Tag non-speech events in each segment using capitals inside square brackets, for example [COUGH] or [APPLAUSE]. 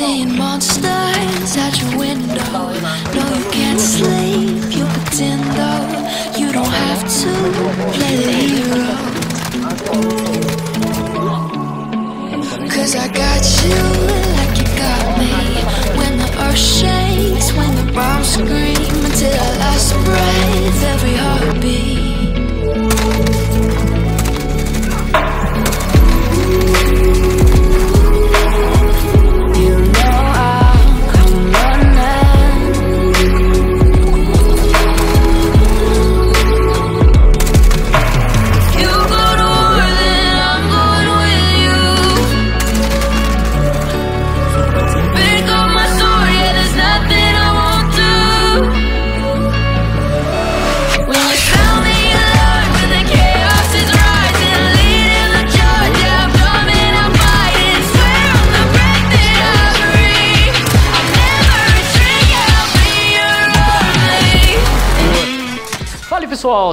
seeing monsters at your window.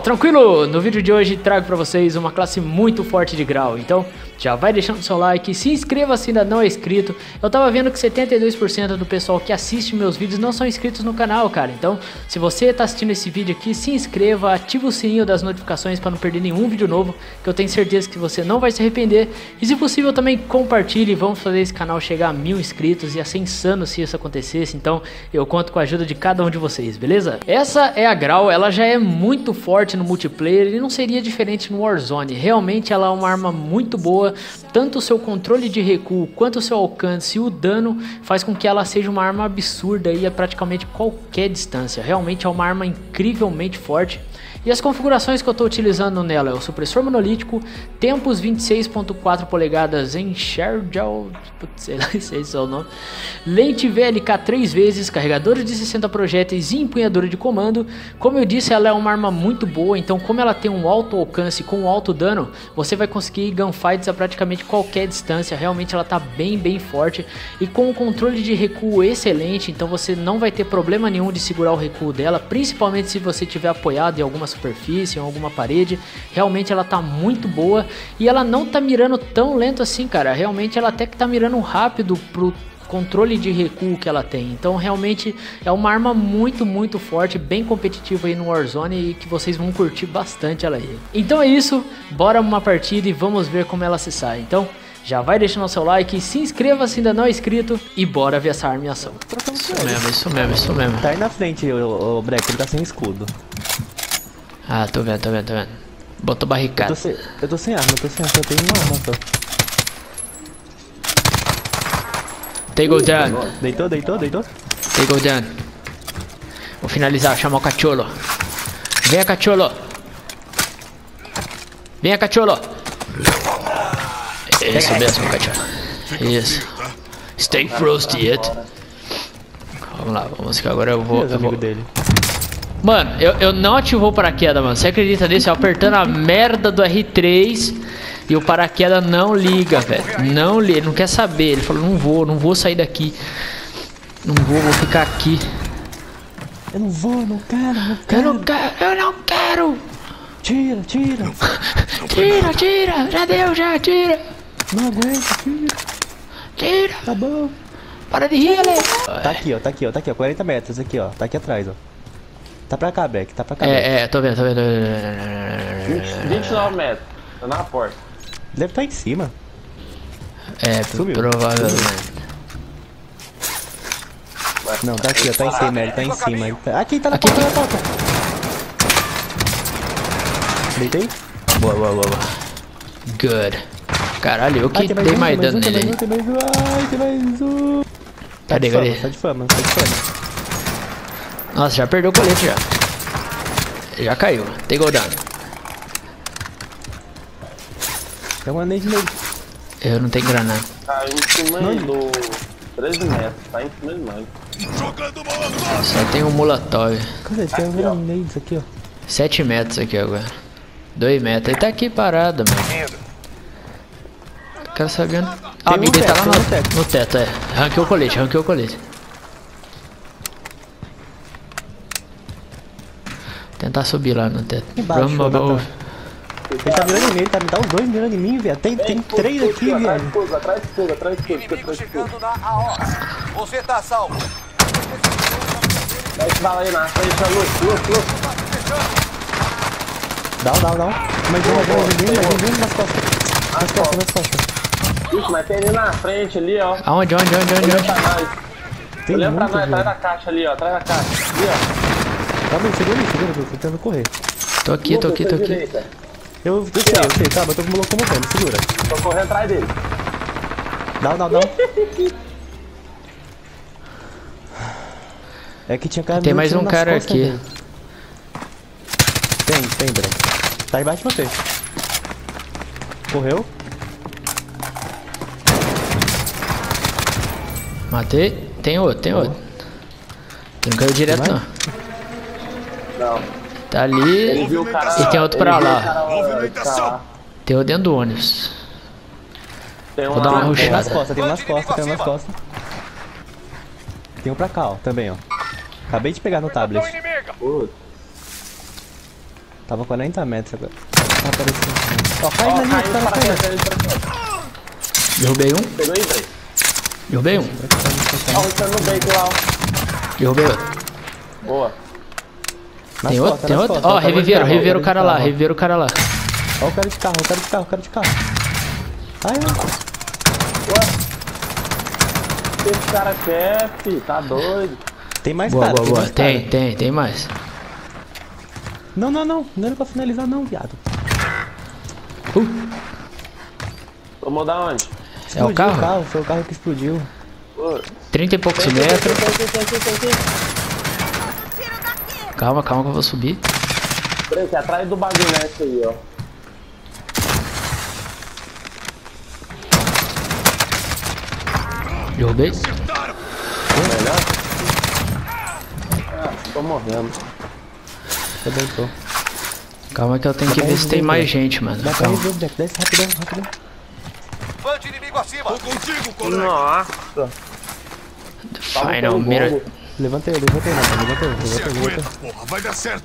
Tranquilo? No vídeo de hoje trago pra vocês uma classe muito forte de grau, então já vai deixando seu like, se inscreva se ainda não é inscrito. Eu tava vendo que 72% do pessoal que assiste meus vídeos não são inscritos no canal, cara. Então, se você tá assistindo esse vídeo aqui, se inscreva, ativa o sininho das notificações para não perder nenhum vídeo novo, que eu tenho certeza que você não vai se arrepender. E se possível também compartilhe, vamos fazer esse canal chegar a mil inscritos, ia ser insano se isso acontecesse. Então, eu conto com a ajuda de cada um de vocês, beleza? Essa é a Grau, ela já é muito forte no multiplayer e não seria diferente no Warzone. Realmente ela é uma arma muito boa, tanto o seu controle de recuo quanto o seu alcance e o dano faz com que ela seja uma arma absurda e a praticamente qualquer distância. Realmente é uma arma incrivelmente forte. E as configurações que eu estou utilizando nela é o supressor monolítico, tempos 26.4 polegadas em Shergel, [LAUGHS] sei lá se esse é o nome, lente VLK 3 vezes, carregadores de 60 projéteis e empunhadora de comando. Como eu disse, ela é uma arma muito boa, então como ela tem um alto alcance com alto dano, você vai conseguir gunfights a praticamente qualquer distância. Realmente ela está bem, bem forte e com um controle de recuo excelente, então você não vai ter problema nenhum de segurar o recuo dela, principalmente se você tiver apoiado em alguma superfície, em alguma parede. Realmente ela tá muito boa e ela não tá mirando tão lento assim, cara. Realmente ela até que tá mirando rápido pro controle de recuo que ela tem. Então realmente é uma arma muito, muito forte, bem competitiva aí no Warzone e que vocês vão curtir bastante ela aí. Então é isso, bora uma partida e vamos ver como ela se sai. Então já vai deixando o seu like, se inscreva se ainda não é inscrito e bora ver essa arma em ação. Isso mesmo, isso mesmo, isso mesmo. Tá aí na frente, o, o Breck, ele tá sem escudo. Ah, tô vendo, tô vendo, tô vendo. Botou Eu barricada. tô sem, eu tô sem arma, eu tô sem arma, eu tenho uma arma só. Take go down, Deitou, deitou, deitou? take go down. Vou finalizar, chamar o cacholo. Venha, cacholo. Venha, cacholo. Isso mesmo, cacholo. Isso. Stay frosty it. Vamos lá, vamos que agora eu vou. Eu vou... dele? Mano, eu, eu não ativou o paraquedas, mano. Você acredita nisso? Eu apertando a merda do R3 e o paraquedas não liga, velho. Não liga, ele não quer saber. Ele falou, não vou, não vou sair daqui. Não vou, vou ficar aqui. Eu não vou, não quero, não Eu quero. não quero, eu não quero. Tira, tira. Tira, tira, já deu, já, tira. Não aguento, tira. Tira, Tá bom. para de rir, Ale. Tá aqui, ó, tá aqui, ó, tá aqui, ó. 40 metros aqui, ó. Tá aqui atrás, ó. Tá pra cá, Breck, tá pra cá. É, é, tô vendo, tô vendo. tô vendo. 29 metros. Tá na porta. Deve estar em cima. É, Sumiu. provavelmente. Não, tá aqui, ó. Tá em cima, ele tá em cima. Ele tá... Aqui, tá na Aqui. porta, tá na porta. Deitei? Boa, boa, boa, boa. Good. Caralho, eu que tem dei um, mais tem dano um, nele. Tem mais um, tem mais um. Ai, tem mais um. Tá Cadê, cadê? tá de fama, tá de fama. Nossa, já perdeu o colete já. Já caiu. Tem go down. Tem uma nade nele. Eu não tenho granada. Tá em cima do 13 metros. Tá em cima demais. Só tem um molotov. Cadê? Tem uma nades aqui, ó. 7 metros aqui agora. 2 metros. Ele tá aqui parado, mano. Quero saber onde... Ah, o um amigo dele tá lá teto, no, um teto. no teto, é. Ranqueou o colete, ranqueou o colete. Tentar subir lá no teto. Embaixo, Vamos. Natan. Ele tá mirando em mim, ele tá me dá os dois mirando em mim, velho. Tem, tem três aqui, Atrás velho. de atrás de escudo, atrás de Inimigo atrás de escudo. chegando na AO. Você tá salvo. Dá esse bala aí na frente, a luz, luz, luz. Dá, dá, dá. Um, um, um, mais um, mais um nas costas. Nas costas, nas costas. Ixi, mas tem ali na frente ali, ó. Aonde, onde, onde, onde, onde? pra nós. Tem Olha pra nós, atrás da caixa ali, ó. Atrás da caixa. Ali, ó. Tá bem, segura aí, segura, eu tô tentando correr. Tô aqui, tô aqui, tô aqui. direita. Eu, eu sei, eu sei, tá, mas eu tô me locomovendo, segura. Tô correndo atrás dele. Dá, dá, dá. [LAUGHS] É que tinha cara Tem mais um cara aqui. velho. Tem, tem, Breno. Tá embaixo de você. Correu? Matei. Tem outro, tem outro. Não caiu direto, não. Não. Tá Ele ali. viu o cara. E tem outro pra lá. cara, lá. Tem outro dentro do ônibus. Tem Vou dar uma tem Tem um nas rushada. costas, tem um nas costas, tem um nas costas. Tem um pra cá, ó, também, ó. Acabei de pegar no tablet. Putz. Tava 40 metros agora. Tá aparecendo. Ó, cai na linha, caiu cara, caiu frente. Derrubei um. Pegou aí, velho. Derrubei um. Ó, o Luciano no bait lá, ó. Derrubei outro. Boa. Nas Tem outro, tem outro. Ó, de reviveram, pegar, reviveram o acabou cara lá, reviveram o cara lá. Ó o cara de carro, o cara de carro, o cara de carro. Ai, ó. O que esse cara quer, fi? Tá doido. Tem mais Boa, cara, boa, tem boa. mais cara. Tem, tem, tem mais. Não, não, não. Não era pra finalizar não, viado. Tomou da onde? É o Explodiu carro? Foi o carro que explodiu. Pô, 30 e poucos tem, tem, metros. Calma, calma que eu vou subir. Break, atrás do bagulho nesse aí, ó. Derrubei. Melhor? Ah, tô morrendo. Também tô. Calma que eu tenho que ver se tem mais gente, mano. Dá Calma. Jack. Desce rapidão, rapidão. Bande inimigo acima. Nossa. Final mirror. Levantei, levantei, não. Levantei, levantei, levantei. Porra, vai dar certo.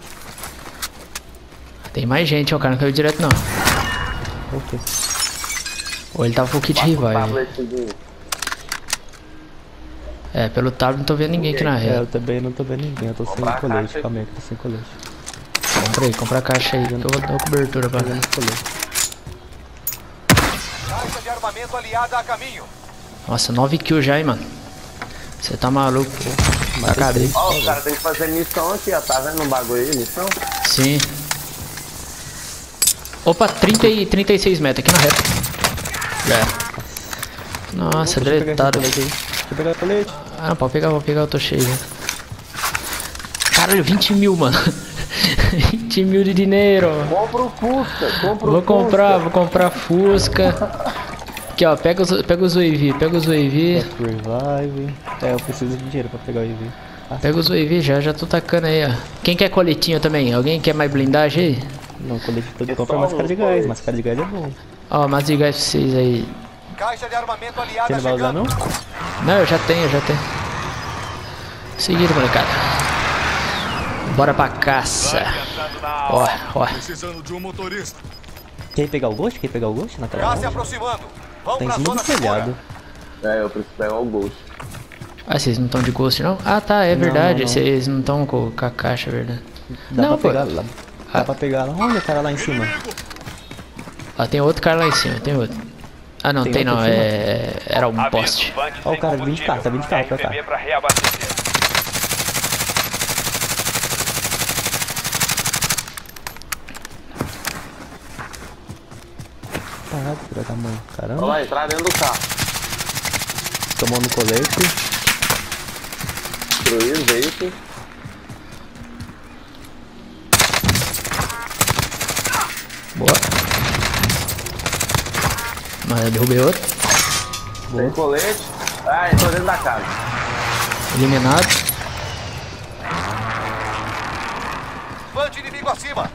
Tem mais gente, ó. O cara não caiu direto, não. Ok. Ou ele tava com o kit revive. É, pelo tablet não tô vendo ninguém aqui na É, reta. eu também não tô vendo ninguém. Eu tô sem colete. Calma aí, eu tô sem colete. Compra aí, compra a caixa aí que eu vou dar cobertura pra colete. Caixa de armamento aliada a caminho. Nossa, 9 kills já, hein, mano. Você tá maluco. Tá cadê? Ó, o cara tem que fazer missão aqui, ó. Tá vendo o bagulho aí? Missão? Sim. Opa, 30 e 36 metros aqui na reta. É. Nossa, esse deletado. Deixa eu pegar o colete. Ah, não, pode pegar, vou pegar, eu tô cheio. Caralho, 20 mil, mano. [LAUGHS] 20 mil de dinheiro. Compra o Fusca, compra o Vou comprar, Fusca. vou comprar Fusca. Aqui, ó, pega os, pega os UAV, pega os UAV. Revive. É, eu preciso de dinheiro pra pegar o IV. Ah, Pega os UAV já, já tô tacando aí, ó. Quem quer coletinho também? Alguém quer mais blindagem aí? não, colete todo compra máscara de gás. Máscara de gás é bom. Ó, mas de gás pra vocês aí. Caixa de armamento Você aliada não vai usar não? Não, eu já tenho, eu já tenho. Seguido, molecada. Bora pra caça. Ó, ó. Precisando de um motorista. Quer pegar o Ghost? Quer pegar o Ghost naquela Já se ponte? aproximando. Vamos Tá em cima do telhado. É, eu preciso pegar o Ghost. Ah, vocês não estão de ghost não? Ah, tá, é verdade. não. Vocês não estão com, com a caixa, é verdade. Dá Não, pra pô. pegar lá. Dá Ah. pra pegar lá. Olha o cara lá em cima. Ah, tem outro cara lá em cima, tem outro. Ah, não, Tem tem, não, é... Era um poste. Ó o cara vindo de carro, tá vindo de carro pra cá. Parado, filha da mãe. Caramba. vai entrar dentro do carro. Tomou no colete. Destruir o veículo. Boa. Mas eu derrubei outro. Tem colete. Ah, entrou dentro da casa. Eliminado. Bande inimigo acima.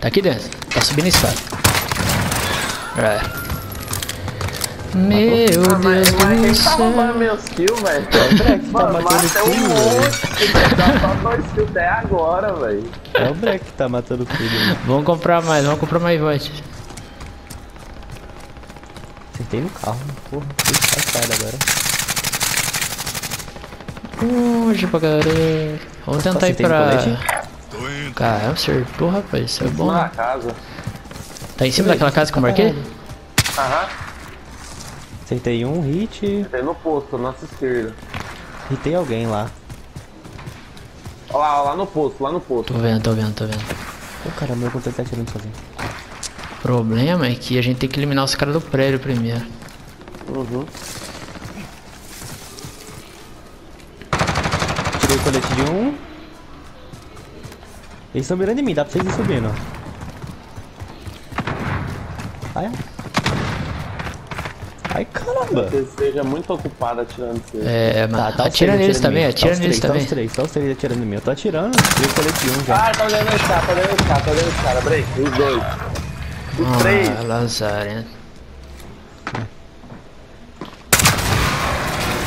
Tá aqui dentro. Tá subindo a escada. É. Meu Ah, Deus mas quem do tá roubando céu. meus kills, velho? É o Breck que tá Mano, matando um velho. Dá só dois kills até agora, velho. É o Breck que tá matando tudo, mano. Vamos comprar mais, vamos comprar mais voice. Acertei no carro, porra. Fui passado agora. Longe pra caralho. Vamos tentar ir pra. Caramba, acertou, rapaz. Isso é bom. Na casa. Tá em cima daquela casa que eu marquei? Aham. Acertei um hit. Tem no posto, nossa esquerda. Hitei alguém lá. Olha lá, lá no posto, lá no posto. Tô vendo, tô vendo, tô vendo. Ô caramba, meu controle tá atirando sozinho. O problema é que a gente tem que eliminar os caras do prédio primeiro. Uhum. Tirei o colete de um. Eles estão mirando em mim, dá pra vocês ir subindo. Ai, ai caramba. Você esteja muito ocupado atirando você. É, mas Tá, tá atira três neles atirando em também, atira tá os neles três, Tá também. os três, tá os três atirando em mim. Eu tô atirando, o colete de um já. Ah, tá dentro desse cara, tá dentro desse cara, tá dentro desse cara, break. Os dois. Os três. Ah, lazarento.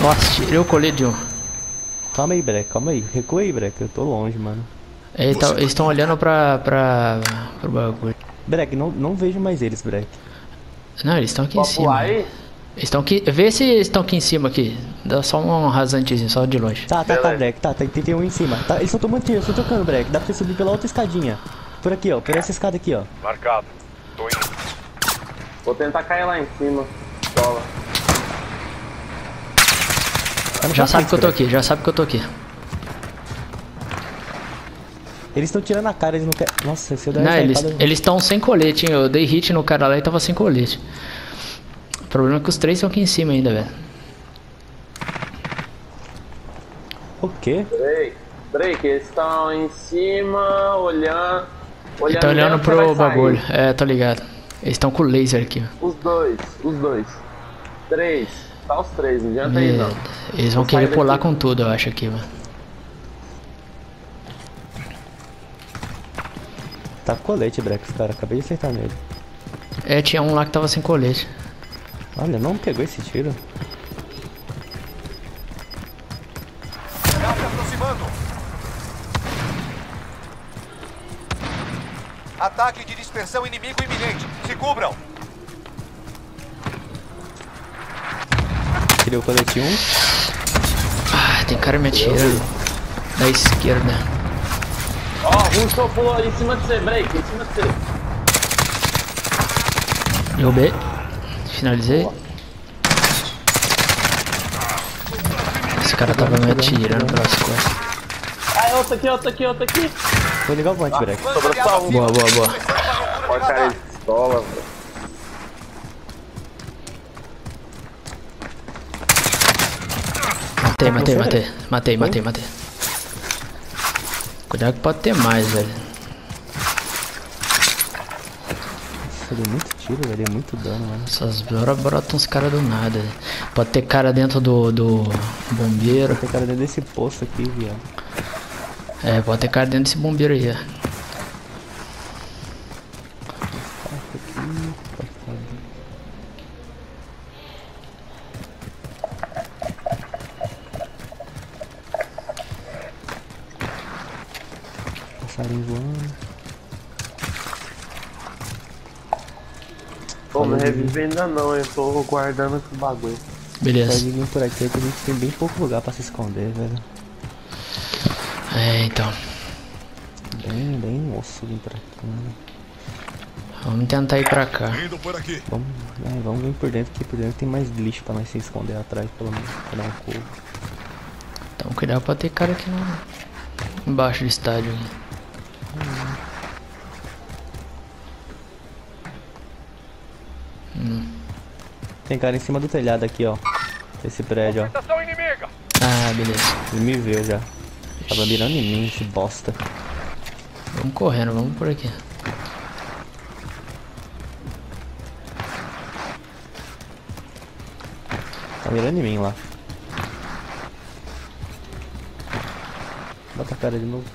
Nossa, tirei o colete de um. Calma aí, Breck, calma aí. Recua aí, Breck, eu tô longe, mano. Eles tão- eles estão olhando pra, pra. pro bagulho. Breck, não, não vejo mais eles, Breck. Não, eles estão aqui em cima. aí? Eles estão aqui. Vê se eles estão aqui em cima aqui. Dá só um rasantezinho, só de longe. Tá, tá, tá. Breck, tá, tá, tem, tem um em cima. Tá, eles estão tomando tiro, estão tocando, Breck. Dá pra você subir pela outra escadinha. Por aqui, ó, por essa escada aqui, ó. Marcado. Tô indo. Vou tentar cair lá em cima. Sola. Já sabe que eu tô aqui, já sabe que eu tô aqui. Eles estão tirando a cara, eles não querem. Nossa, se eu der Não, eles estão sem colete, hein? Eu dei hit no cara lá e tava sem colete. O problema é que os três estão aqui em cima ainda, velho. O quê? Break. Break, eles estão em cima, olhando. Eles Olhando estão olhando pro sair. bagulho. É, tô ligado. Eles estão com o laser aqui, ó. Os dois, os dois. Três. Tá os três, não adianta aí não. Eles vão querer pular daqui. com tudo, eu acho aqui, mano. Tá com colete, os cara. Acabei de acertar nele. É, tinha um lá que tava sem colete. Olha, não pegou esse tiro. Aproximando. Ataque de dispersão inimigo iminente. Se cubram. Tirei o colete um. Ah, tem cara me atirando. Da esquerda. O Russo pulou em cima de você, break, em cima de você. Derrubei. Finalizei. Esse cara tava me atirando pelas costas. Ah, outro aqui, outro aqui, outro aqui. Vou ligar o guante, Breck. Sobrou só um. Boa, boa, boa. Pode cair de pistola, velho. Matei, matei, matei. Matei, matei, matei. Cuidado que pode ter mais, velho. Nossa, deu muito tiro, velho. Deu muito dano, mano. Essas bora brotam uns caras do nada. velho. Pode ter cara dentro do, do bombeiro. Tem cara dentro desse poço aqui, viado. É, pode ter cara dentro desse bombeiro aí, ó. Pô, não revive ainda não, eu tô guardando esse bagulho. Beleza. Pode vir por aqui que a gente tem bem pouco lugar pra se esconder, velho. É, então. Bem, bem osso vir por aqui, mano. Vamos tentar ir pra cá. Indo por aqui. Vamos, é, vamos vir por dentro, que por dentro tem mais lixo pra nós se esconder atrás, pelo menos, pra dar um corpo. Então cuidado pra ter cara aqui no... embaixo do estádio. Tem cara em cima do telhado aqui, ó. Esse prédio, ó. Ah, beleza. Ele me viu já. Tava mirando em mim, esse bosta. Vamos correndo, vamos por aqui. Tá mirando em mim lá. Bota a cara de novo.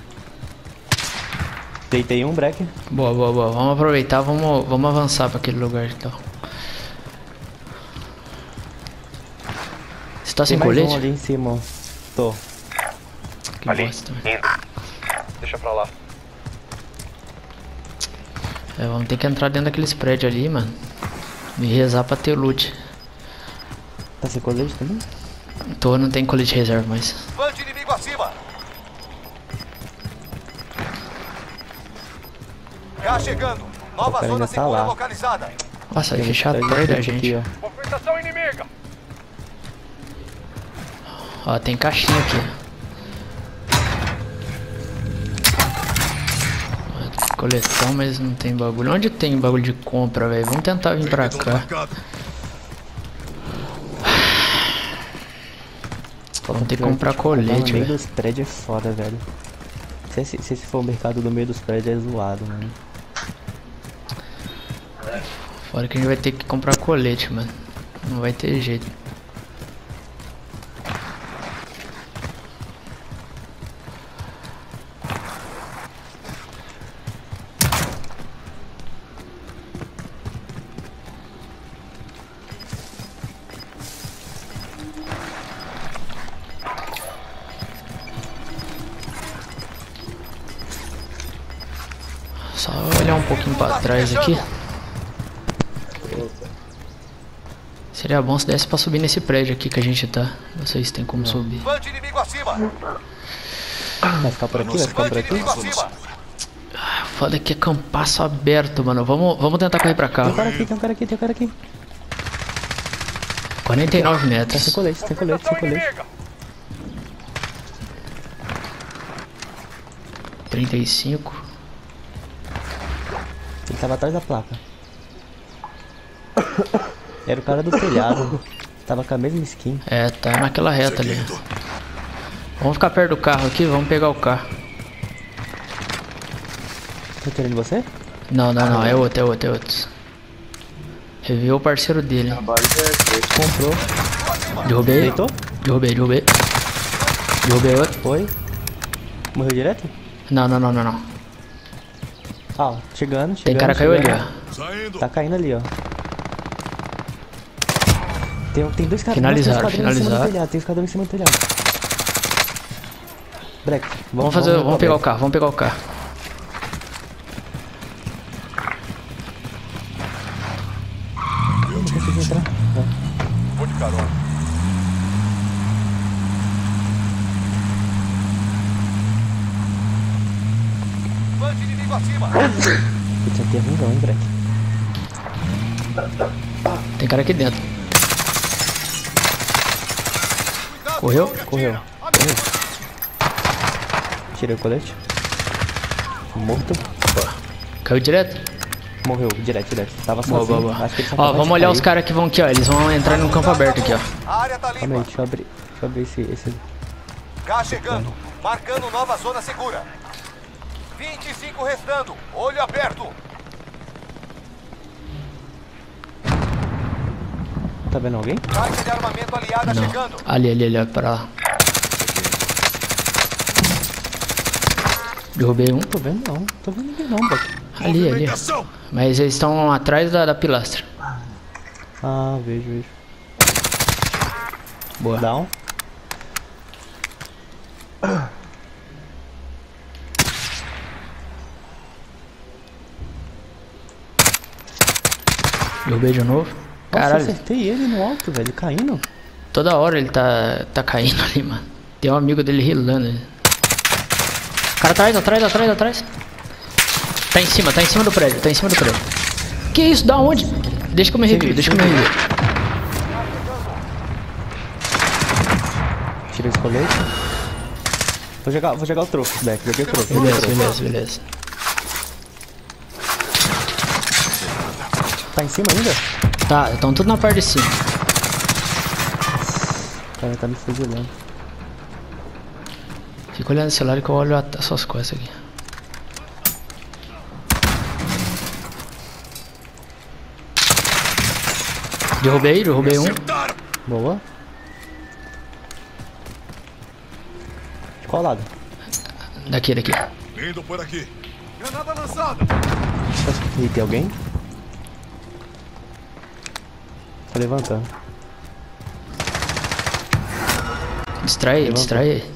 Deitei um break. Boa, boa, boa. Vamos aproveitar, vamos, vamos avançar pra aquele lugar então. Tá sem Tem mais um colete? ali em cima, ó. Tô. Que Ali, bosta. indo. Deixa pra lá. É, vamos ter que entrar dentro daqueles prédios ali, mano. E rezar pra ter loot. Tá sem colete também? Tô, não tem colete reserva, mas. Fã de inimigo acima. Gás chegando. Nova zona tá segura localizada. Nossa, vai fechar Tá atrás da gente. aqui, ó. Movimentação inimiga. Ó, tem caixinha aqui. Ó, Coletão, mas não tem bagulho. Onde tem bagulho de compra, velho? Vamos tentar vir pra cá. Vamos ter que comprar colete, No meio velho. dos prédios é foda, velho. Se esse, se esse for o mercado do meio dos prédios é zoado, mano. Fora que a gente vai ter que comprar colete, mano. Não vai ter jeito. Pouquinho pra trás aqui. Seria bom se desse pra subir nesse prédio aqui que a gente tá. Não sei se tem como subir. Vai ficar por aqui? Vai ficar por aqui? acima. Foda que é campaço aberto, mano. Vamos, vamos tentar correr pra cá. Tem um cara aqui, tem um cara aqui, tem um cara aqui. 49 Tá sem metros. colete, sem colete, sem Movimentação colete. inimiga. 35. Ele tava atrás da placa. Era o cara do telhado. Tava com a mesma skin. É, tá naquela reta ali. Vamos ficar perto do carro aqui, vamos pegar o carro. Tá querendo você? Não, não, não, é outro, é outro, é outro. Reviu o parceiro dele. Comprou. Derrubei. Deitou? Derrubei, derrubei. Derrubei outro. Foi. Morreu direto? Não, não, não, não, não. Ah, ó, chegando, chegando. Tem cara caiu ali, chegando. ó. Saindo. Tá caindo ali, ó. Tem, tem dois caras Finalizaram, tem esquadrão em cima do finalizaram. telhado, Tem um esquadrão em cima do telhado. Breck, vamos, Vamos fazer, vamos pra pegar o carro, vamos pegar o carro. Aqui dentro. Correu? Correu. Correu. Tirei o colete. Morto. Caiu direto? Morreu, direto, direto. Tava Boa, sozinho. boa, boa. Acho que ele só Ó, vamos olhar cair. os caras que vão aqui, ó. Eles vão entrar no campo aberto aqui, ó. A área tá Calma aí, deixa eu abrir, deixa eu abrir esse, esse... Gás chegando. Marcando nova zona segura. 25 restando. Olho aberto. Tá vendo alguém? Carga de armamento aliada Não. chegando. Ali, ali, ali, ó, pra lá. Derrubei um. Tô vendo não, tô vendo ninguém não, Breck. Ali, ali. Mas eles estão atrás da, da pilastra. Ah, vejo, vejo. Boa. Down. Derrubei de novo. Nossa, Caralho, acertei ele no alto, velho, caindo. toda hora ele tá, tá caindo ali, mano. Tem um amigo dele rilando. Cara atrás, atrás, atrás, atrás. Tá em cima, tá em cima do prédio, tá em cima do prédio. Que isso? Da onde? Deixa que eu me revivo, deixa que eu me revivo. Tirei esse colete. Vou jogar, vou jogar o troco, Beck. Joguei o troco. Beleza, troco. beleza, beleza. Tá em cima ainda? Tá, estão tudo na parte de cima. O cara tá me fuzilando. Fica olhando o celular que eu olho as suas costas aqui. Derrubei, derrubei um. Boa. De qual lado? Daqui, daqui. Indo por aqui. Granada lançada. Tem alguém? Tá levantando. Distrai ele, distrai ele.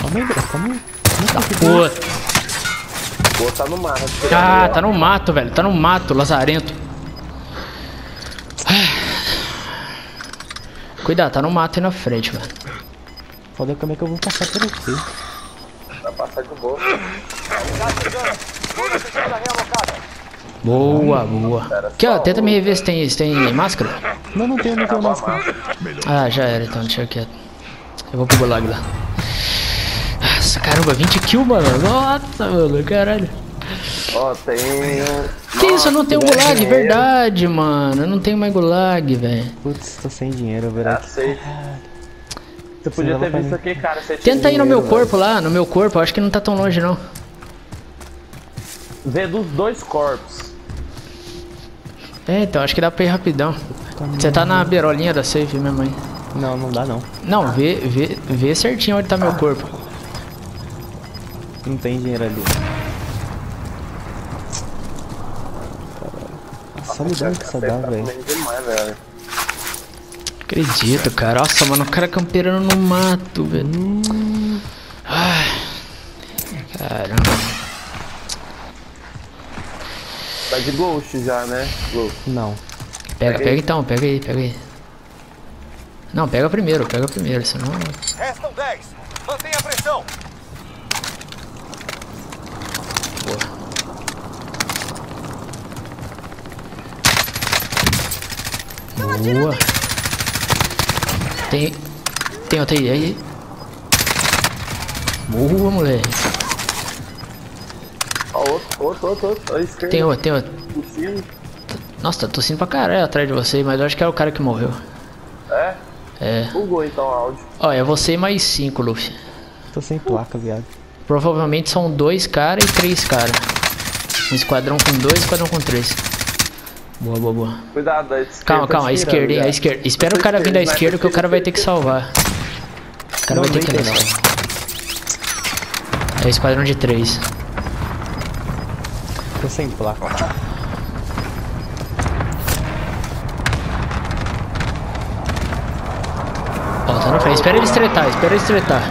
Calma aí, bro, calma aí. Puta. O outro tá no mar. Ah, tá no mato, velho. Tá no mato, lazarento. Cuidado, tá no mato aí na frente, velho. Foda como é que eu vou passar por aqui. Vai passar de boa. Tá chegando. Boa, boa. Aqui, ó, tenta me rever se tem, se tem máscara. Não, não tenho, não tenho máscara. Ah, já era, então, deixa quieto. Eu vou pro gulag lá. Nossa, caramba, 20 kills, mano. Nossa, mano, caralho. Ó, tem. Que isso, eu não tenho gulag, dinheiro, verdade, mano. Eu não tenho mais gulag, velho. Putz, tô sem dinheiro, velho. Sei. Você podia ter visto aqui, cara. Você Tenta ir no meu corpo lá, no meu corpo. Eu acho que não tá tão longe, não. Vê dos dois corpos. É, então, acho que dá pra ir rapidão. Você tá na beirolinha da safe mesmo aí. Não, não dá não. Não, vê, vê, vê certinho onde tá meu corpo. Não tem dinheiro ali. Me dá que isso dá, velho. Acredito, cara. Nossa, mano, o cara camperando no mato, velho. Ai. Caramba. Tá de ghost já, né? Ghost. Não. Pega, pega então, pega aí, pega aí. Não, pega primeiro, pega primeiro, senão. Restam 10. Mantenha a pressão. Boa. Tem. Tem outra aí, aí. Boa, moleque. Ó, outro, outro, outro, outro. À esquerda. Tem outro, tem outro. tossindo. Nossa, tá tossindo pra caralho atrás de você, mas eu acho que é o cara que morreu. É? É. Bugou então o áudio. Ó, é você mais cinco, Luffy. Tô sem placa, viado. Provavelmente são dois caras e três caras. Um esquadrão com dois, esquadrão com três. Boa, boa, boa. Cuidado, da esquerda. Calma, calma, a tá esquerda, hein, tirando a esquerda. Espera o cara vir da esquerda que o cara vai ter que salvar. O cara Não, vai ter que salvar. É o esquadrão de três. Sem placa. Ó, tá na frente. Espera eles tretar, espera eles tretar.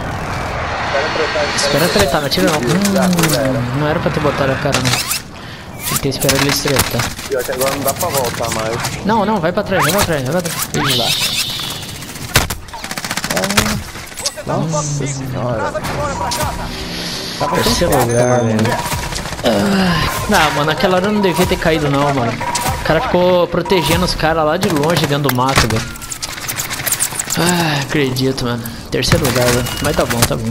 Espera tretar, não atira não. Hum, não era pra ter botado a cara não. Tem que ter esperado eles tretar. Pior que agora não dá pra voltar mais. Não, não, vai pra trás, vai pra trás, vai pra trás. Ixi. Você tá no top 5. Traz de fora pra casa. Terceiro lugar, velho. Não, mano, aquela hora eu não devia ter caído não, mano. O cara ficou protegendo os caras lá de longe dentro do mato, velho. Ah, acredito, mano. Terceiro lugar, velho. Mas tá bom, tá bom.